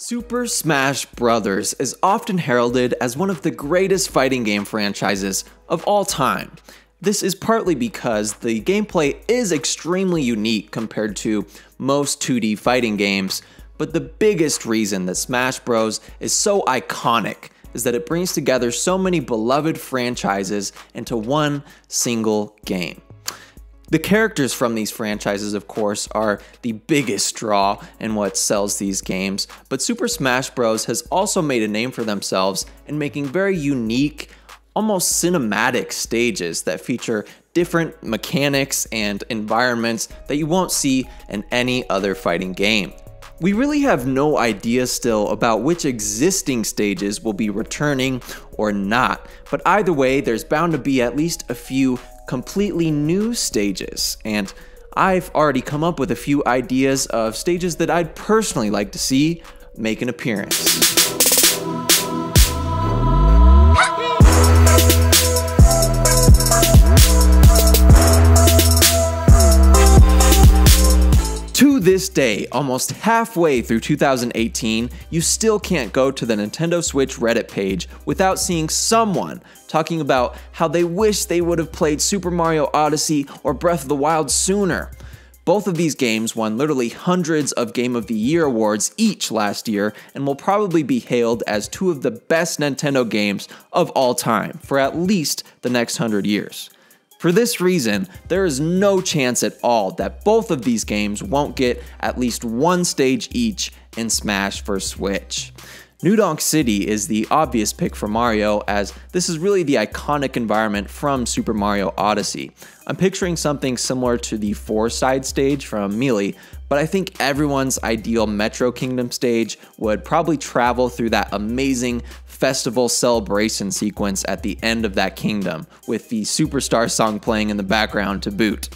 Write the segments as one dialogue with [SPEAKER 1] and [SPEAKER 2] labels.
[SPEAKER 1] Super Smash Bros. is often heralded as one of the greatest fighting game franchises of all time. This is partly because the gameplay is extremely unique compared to most 2D fighting games, but the biggest reason that Smash Bros. is so iconic is that it brings together so many beloved franchises into one single game. The characters from these franchises, of course, are the biggest draw in what sells these games, but Super Smash Bros. has also made a name for themselves in making very unique, almost cinematic stages that feature different mechanics and environments that you won't see in any other fighting game. We really have no idea still about which existing stages will be returning or not, but either way, there's bound to be at least a few completely new stages, and I've already come up with a few ideas of stages that I'd personally like to see make an appearance. This day, almost halfway through 2018, you still can't go to the Nintendo Switch Reddit page without seeing someone talking about how they wish they would have played Super Mario Odyssey or Breath of the Wild sooner. Both of these games won literally hundreds of Game of the Year awards each last year and will probably be hailed as two of the best Nintendo games of all time for at least the next hundred years. For this reason, there is no chance at all that both of these games won't get at least one stage each in Smash for Switch. New Donk City is the obvious pick for Mario, as this is really the iconic environment from Super Mario Odyssey. I'm picturing something similar to the Fourside stage from Melee, but I think everyone's ideal Metro Kingdom stage would probably travel through that amazing festival celebration sequence at the end of that kingdom, with the Superstar song playing in the background to boot.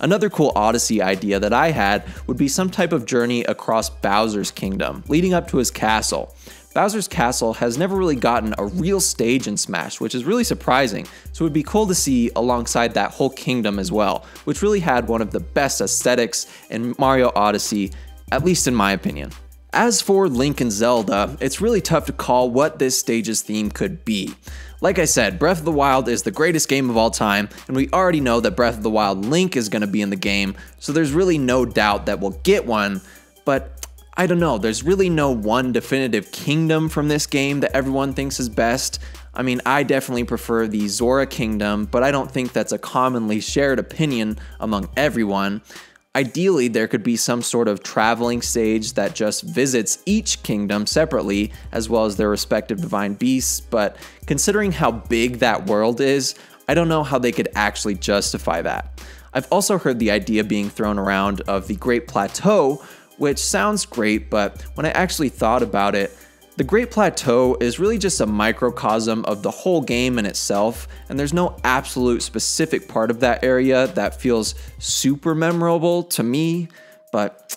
[SPEAKER 1] Another cool Odyssey idea that I had would be some type of journey across Bowser's kingdom, leading up to his castle. Bowser's Castle has never really gotten a real stage in Smash, which is really surprising, so it would be cool to see alongside that whole kingdom as well, which really had one of the best aesthetics in Mario Odyssey, at least in my opinion. As for Link and Zelda, it's really tough to call what this stage's theme could be. Like I said, Breath of the Wild is the greatest game of all time, and we already know that Breath of the Wild Link is going to be in the game, so there's really no doubt that we'll get one, but I don't know, there's really no one definitive kingdom from this game that everyone thinks is best. I mean, I definitely prefer the Zora Kingdom, but I don't think that's a commonly shared opinion among everyone. Ideally, there could be some sort of traveling stage that just visits each kingdom separately, as well as their respective divine beasts, but considering how big that world is, I don't know how they could actually justify that. I've also heard the idea being thrown around of the Great Plateau, which sounds great, but when I actually thought about it, the Great Plateau is really just a microcosm of the whole game in itself, and there's no absolute specific part of that area that feels super memorable to me, but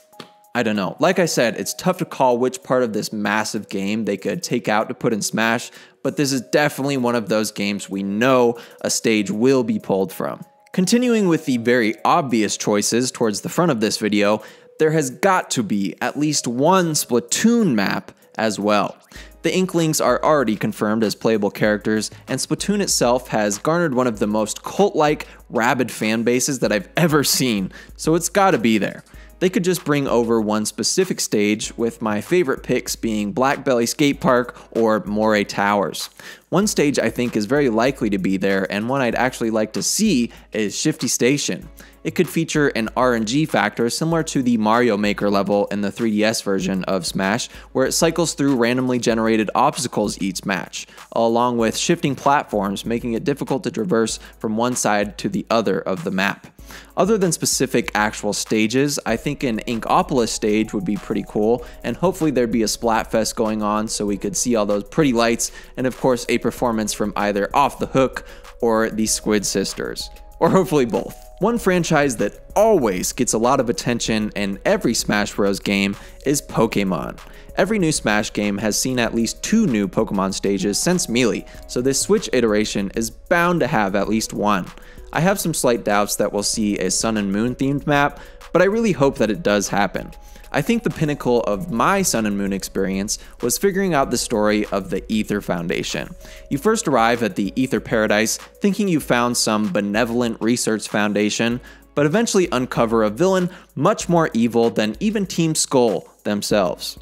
[SPEAKER 1] I don't know. Like I said, it's tough to call which part of this massive game they could take out to put in Smash, but this is definitely one of those games we know a stage will be pulled from. Continuing with the very obvious choices towards the front of this video, there has got to be at least one Splatoon map as well. The Inklings are already confirmed as playable characters, and Splatoon itself has garnered one of the most cult like, rabid fan bases that I've ever seen, so it's gotta be there. They could just bring over one specific stage, with my favorite picks being Blackbelly Skatepark or Moray Towers. One stage I think is very likely to be there, and one I'd actually like to see is Shifty Station. It could feature an RNG factor similar to the Mario Maker level in the 3DS version of Smash, where it cycles through randomly generated obstacles each match, along with shifting platforms, making it difficult to traverse from one side to the other of the map. Other than specific actual stages, I think an Inkopolis stage would be pretty cool, and hopefully there'd be a Splatfest going on so we could see all those pretty lights, and of course a performance from either Off the Hook or the Squid Sisters. Or hopefully both. One franchise that always gets a lot of attention in every Smash Bros. game is Pokemon. Every new Smash game has seen at least two new Pokemon stages since Melee, so this Switch iteration is bound to have at least one. I have some slight doubts that we'll see a Sun and Moon themed map, but I really hope that it does happen. I think the pinnacle of my Sun and Moon experience was figuring out the story of the Aether Foundation. You first arrive at the Aether Paradise thinking you found some benevolent research foundation, but eventually uncover a villain much more evil than even Team Skull themselves.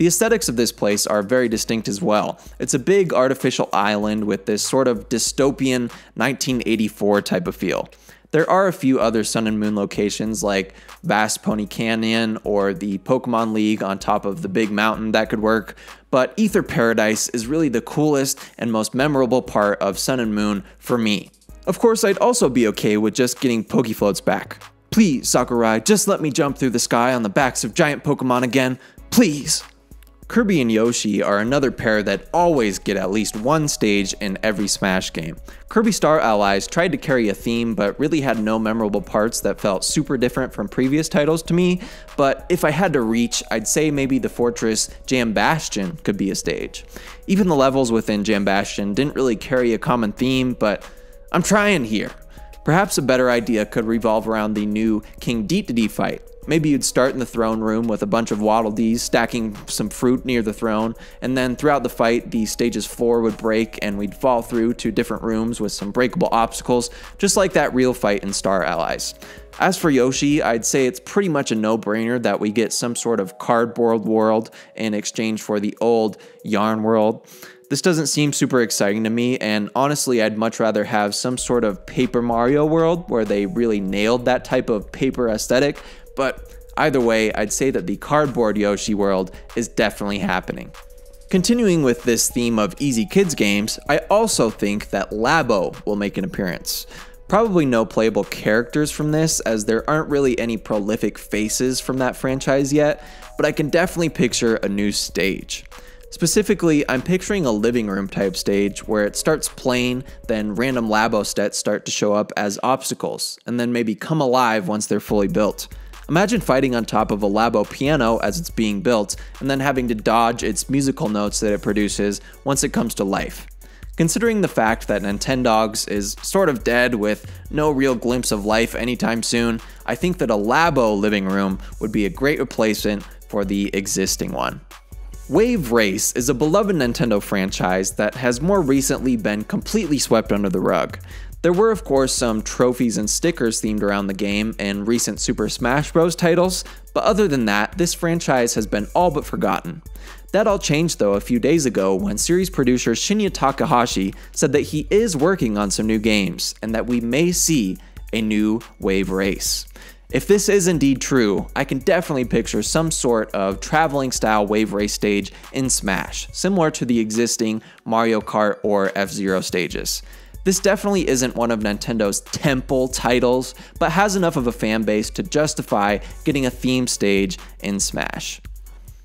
[SPEAKER 1] The aesthetics of this place are very distinct as well. It's a big artificial island with this sort of dystopian 1984 type of feel. There are a few other Sun and Moon locations like Vast Poni Canyon or the Pokemon League on top of the big mountain that could work, but Aether Paradise is really the coolest and most memorable part of Sun and Moon for me. Of course, I'd also be okay with just getting Pokefloats back. Please, Sakurai, just let me jump through the sky on the backs of giant Pokemon again. Please! Kirby and Yoshi are another pair that always get at least one stage in every Smash game. Kirby Star Allies tried to carry a theme but really had no memorable parts that felt super different from previous titles to me, but if I had to reach, I'd say maybe the Fortress Jambastion could be a stage. Even the levels within Jambastion didn't really carry a common theme, but I'm trying here. Perhaps a better idea could revolve around the new King Dedede fight. Maybe you'd start in the throne room with a bunch of Waddle Dees stacking some fruit near the throne, and then throughout the fight, the stage's floor would break and we'd fall through to different rooms with some breakable obstacles, just like that real fight in Star Allies. As for Yoshi, I'd say it's pretty much a no brainer that we get some sort of cardboard world in exchange for the old yarn world. This doesn't seem super exciting to me, and honestly, I'd much rather have some sort of Paper Mario world where they really nailed that type of paper aesthetic, but either way, I'd say that the cardboard Yoshi world is definitely happening. Continuing with this theme of easy kids games, I also think that Labo will make an appearance. Probably no playable characters from this, as there aren't really any prolific faces from that franchise yet, but I can definitely picture a new stage. Specifically, I'm picturing a living room type stage where it starts plain, then random labo stats start to show up as obstacles, and then maybe come alive once they're fully built. Imagine fighting on top of a labo piano as it's being built, and then having to dodge its musical notes that it produces once it comes to life. Considering the fact that Nintendogs is sort of dead with no real glimpse of life anytime soon, I think that a Labo living room would be a great replacement for the existing one. Wave Race is a beloved Nintendo franchise that has more recently been completely swept under the rug. There were, of course, some trophies and stickers themed around the game in recent Super Smash Bros. titles, but other than that, this franchise has been all but forgotten. That all changed though a few days ago when series producer Shinya Takahashi said that he is working on some new games and that we may see a new Wave Race. If this is indeed true, I can definitely picture some sort of traveling style wave race stage in Smash, similar to the existing Mario Kart or F-Zero stages. This definitely isn't one of Nintendo's temple titles, but has enough of a fan base to justify getting a theme stage in Smash.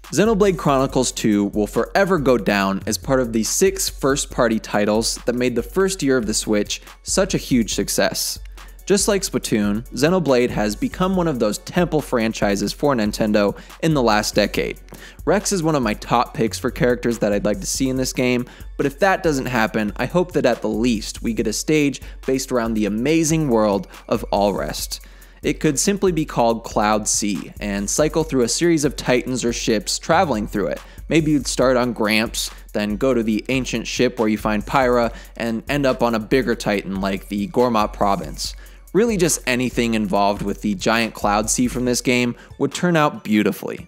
[SPEAKER 1] Xenoblade Chronicles 2 will forever go down as part of the six first party titles that made the first year of the Switch such a huge success. Just like Splatoon, Xenoblade has become one of those temple franchises for Nintendo in the last decade. Rex is one of my top picks for characters that I'd like to see in this game, but if that doesn't happen, I hope that at the least we get a stage based around the amazing world of Alrest. It could simply be called Cloud Sea and cycle through a series of titans or ships traveling through it. Maybe you'd start on Gramps, then go to the ancient ship where you find Pyra, and end up on a bigger titan like the Gormott province really just anything involved with the giant cloud sea from this game would turn out beautifully.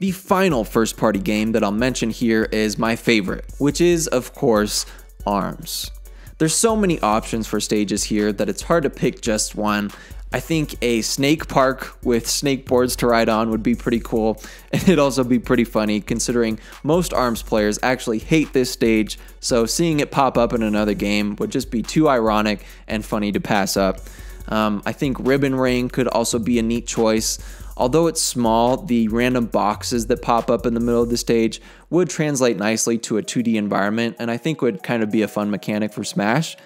[SPEAKER 1] The final first party game that I'll mention here is my favorite, which is, of course, ARMS. There's so many options for stages here that it's hard to pick just one, I think a snake park with snake boards to ride on would be pretty cool, and it'd also be pretty funny considering most ARMS players actually hate this stage, so seeing it pop up in another game would just be too ironic and funny to pass up. Um, I think Ribbon Ring could also be a neat choice. Although it's small, the random boxes that pop up in the middle of the stage would translate nicely to a 2D environment, and I think would kind of be a fun mechanic for Smash.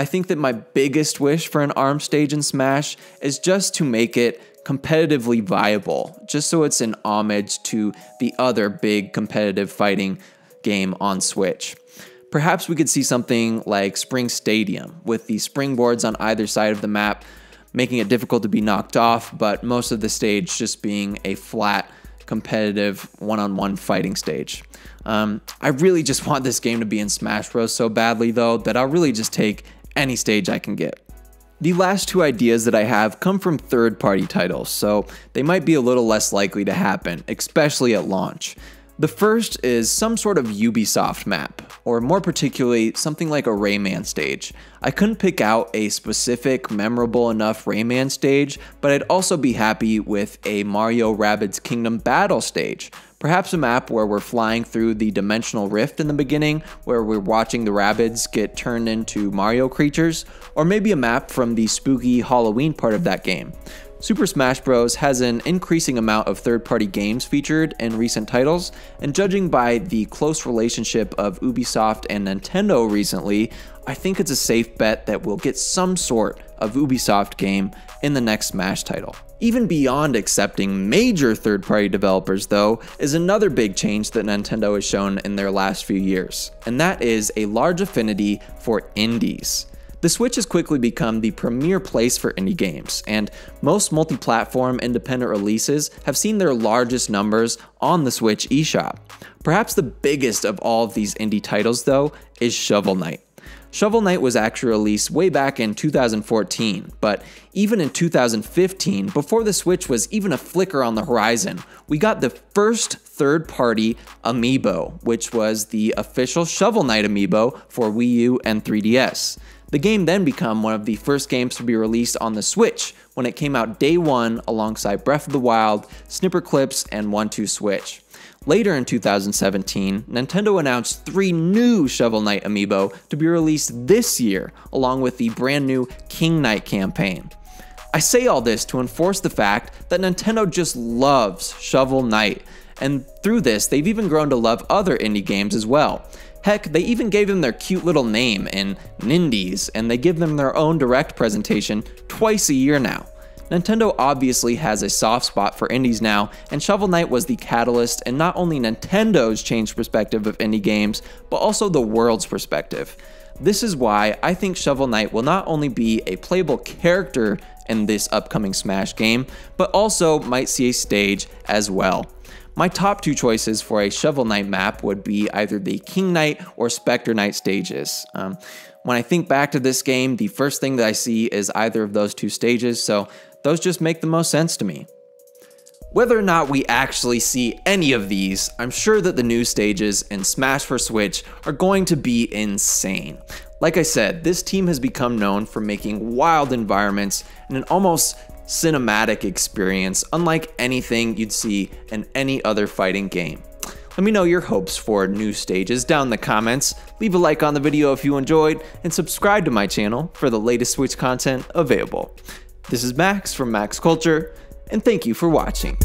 [SPEAKER 1] I think that my biggest wish for an ARM stage in Smash is just to make it competitively viable, just so it's an homage to the other big competitive fighting game on Switch. Perhaps we could see something like Spring Stadium, with the springboards on either side of the map, making it difficult to be knocked off, but most of the stage just being a flat competitive one on one fighting stage. Um, I really just want this game to be in Smash Bros. so badly, though, that I'll really just take any stage I can get. The last two ideas that I have come from third party titles, so they might be a little less likely to happen, especially at launch. The first is some sort of Ubisoft map, or more particularly, something like a Rayman stage. I couldn't pick out a specific, memorable enough Rayman stage, but I'd also be happy with a Mario Rabbids Kingdom Battle stage. Perhaps a map where we're flying through the dimensional rift in the beginning, where we're watching the rabbits get turned into Mario creatures, or maybe a map from the spooky Halloween part of that game. Super Smash Bros. has an increasing amount of third party games featured in recent titles, and judging by the close relationship of Ubisoft and Nintendo recently, I think it's a safe bet that we'll get some sort of Ubisoft game in the next Smash title. Even beyond accepting major third party developers, though, is another big change that Nintendo has shown in their last few years, and that is a large affinity for indies. The Switch has quickly become the premier place for indie games, and most multi platform independent releases have seen their largest numbers on the Switch eShop. Perhaps the biggest of all of these indie titles, though, is Shovel Knight. Shovel Knight was actually released way back in 2014, but even in 2015, before the Switch was even a flicker on the horizon, we got the first third party amiibo, which was the official Shovel Knight amiibo for Wii U and 3DS. The game then became one of the first games to be released on the Switch when it came out day one alongside Breath of the Wild, Snipperclips, and 1-2 Switch. Later in 2017, Nintendo announced three new Shovel Knight amiibo to be released this year, along with the brand new King Knight campaign. I say all this to enforce the fact that Nintendo just loves Shovel Knight, and through this, they've even grown to love other indie games as well. Heck, they even gave them their cute little name in Nindies, and they give them their own direct presentation twice a year now. Nintendo obviously has a soft spot for indies now, and Shovel Knight was the catalyst in not only Nintendo's changed perspective of indie games, but also the world's perspective. This is why I think Shovel Knight will not only be a playable character in this upcoming Smash game, but also might see a stage as well. My top two choices for a Shovel Knight map would be either the King Knight or Spectre Knight stages. Um, when I think back to this game, the first thing that I see is either of those two stages, so those just make the most sense to me. Whether or not we actually see any of these, I'm sure that the new stages in Smash for Switch are going to be insane. Like I said, this team has become known for making wild environments and an almost cinematic experience, unlike anything you'd see in any other fighting game. Let me know your hopes for new stages down in the comments, leave a like on the video if you enjoyed, and subscribe to my channel for the latest Switch content available. This is Max from Max Culture, and thank you for watching.